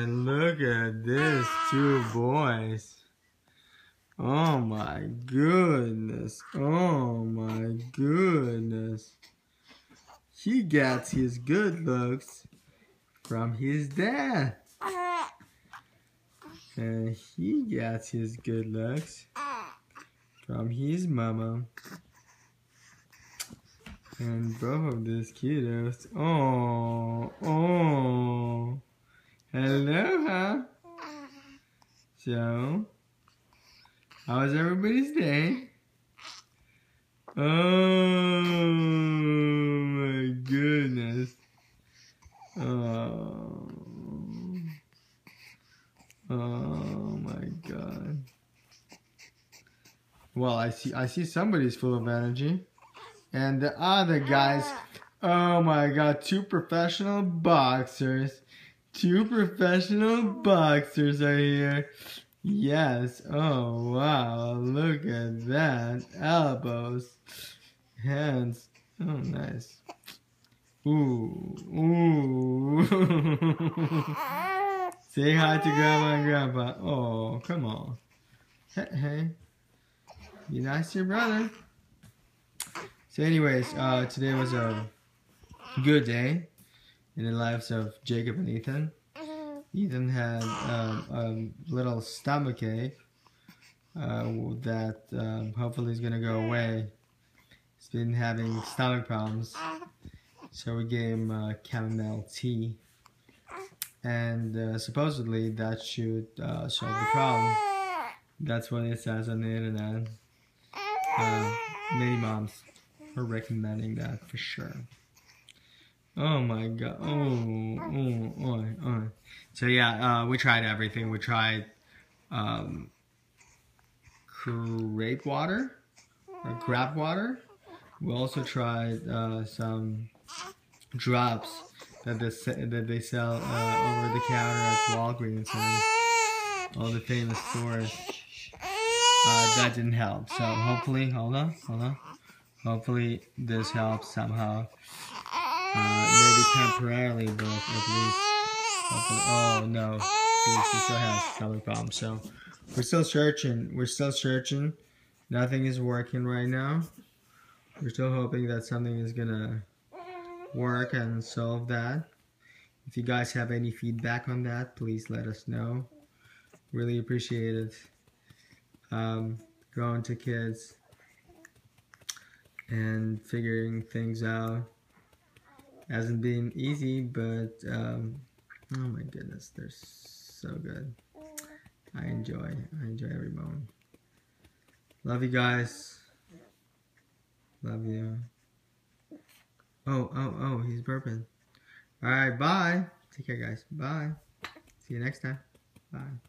And look at this two boys. Oh my goodness. Oh my goodness. He gets his good looks from his dad. And he gets his good looks from his mama. And both of these kiddos. Oh, oh. Hello, huh? So, how's everybody's day? Oh my goodness. Oh. Oh my god. Well, I see I see somebody's full of energy. And the other guys, oh my god, two professional boxers. Two professional boxers are here. Yes. Oh, wow. Look at that. Elbows. Hands. Oh, nice. Ooh. Ooh. Say hi to Grandma and Grandpa. Oh, come on. Hey, hey. Be nice to your brother. So anyways, uh, today was a good day in the lives of Jacob and Ethan. Ethan had um, a little stomach ache uh, that um, hopefully is going to go away. He's been having stomach problems, so we gave him uh, chamomile tea, and uh, supposedly that should uh, solve the problem. That's what it says on the internet. Uh, many moms are recommending that for sure. Oh my god. Oh, oh, oh, oh. So yeah, uh, we tried everything. We tried um, grape water or crab water. We also tried uh, some drops that they, that they sell uh, over the counter at Walgreens and all the famous stores. Uh, that didn't help. So hopefully, hold on, hold on. Hopefully this helps somehow. Uh, maybe temporarily, but at least. Hopefully, oh no, she still has stomach problems. So we're still searching. We're still searching. Nothing is working right now. We're still hoping that something is gonna work and solve that. If you guys have any feedback on that, please let us know. Really appreciate it. Um, growing to kids and figuring things out hasn't been easy, but um, oh my goodness, they're so good. I enjoy, I enjoy every moment. Love you guys. Love you. Oh, oh, oh, he's burping. All right, bye. Take care, guys. Bye. See you next time. Bye.